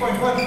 point one.